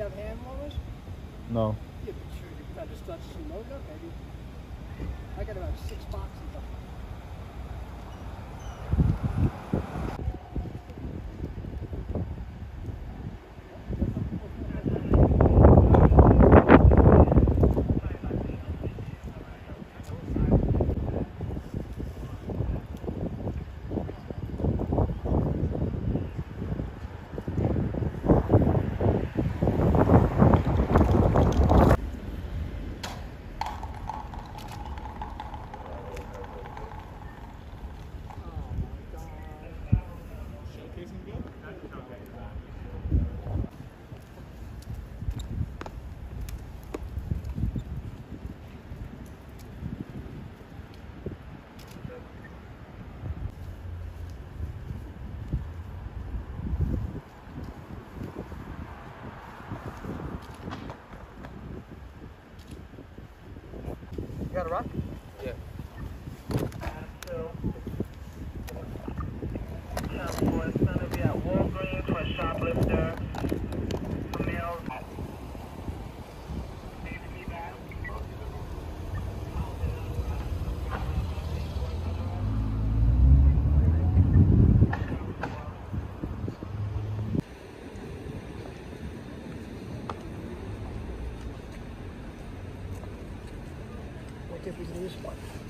you have hand warmers? No. Yeah, but sure, you can some load up. I got about six boxes. Got a rock? active in this one.